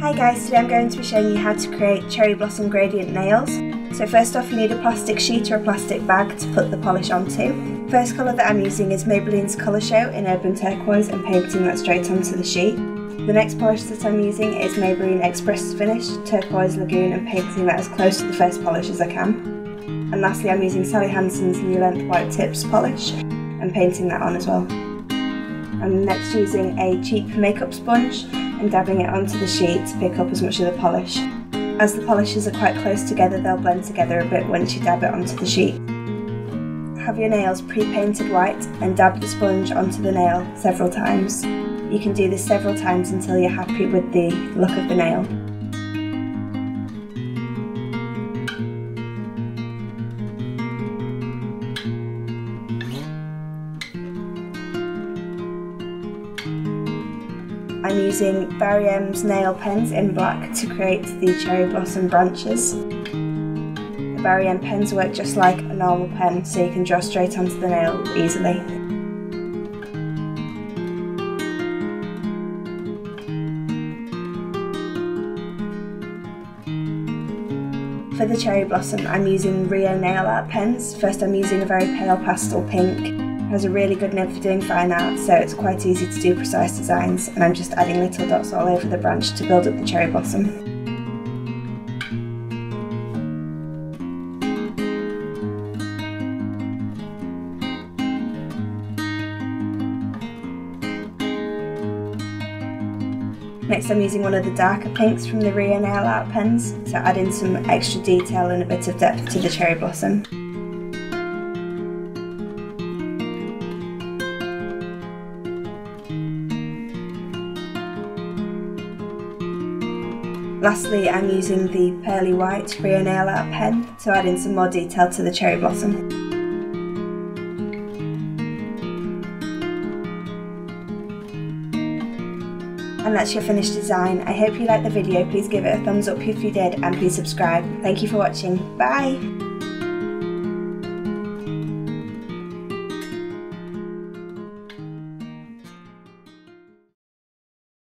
Hi guys, today I'm going to be showing you how to create cherry blossom gradient nails. So first off you need a plastic sheet or a plastic bag to put the polish onto. First colour that I'm using is Maybelline's Colour Show in Urban Turquoise and painting that straight onto the sheet. The next polish that I'm using is Maybelline Express Finish Turquoise Lagoon and painting that as close to the first polish as I can. And lastly I'm using Sally Hansen's New Length White Tips polish and painting that on as well. I'm next using a cheap makeup sponge and dabbing it onto the sheet to pick up as much of the polish. As the polishes are quite close together, they'll blend together a bit once you dab it onto the sheet. Have your nails pre-painted white and dab the sponge onto the nail several times. You can do this several times until you're happy with the look of the nail. I'm using Barry M's nail pens in black to create the cherry blossom branches. The Barry M pens work just like a normal pen so you can draw straight onto the nail easily. For the cherry blossom I'm using Rio nail art pens. First I'm using a very pale pastel pink has a really good nib for doing fine art, so it's quite easy to do precise designs, and I'm just adding little dots all over the branch to build up the cherry blossom. Next I'm using one of the darker pinks from the Rio Nail Art pens to add in some extra detail and a bit of depth to the cherry blossom. Lastly, I'm using the Pearly White Rio Nail Art pen to add in some more detail to the cherry blossom. And that's your finished design. I hope you liked the video. Please give it a thumbs up if you did and please subscribe. Thank you for watching. Bye!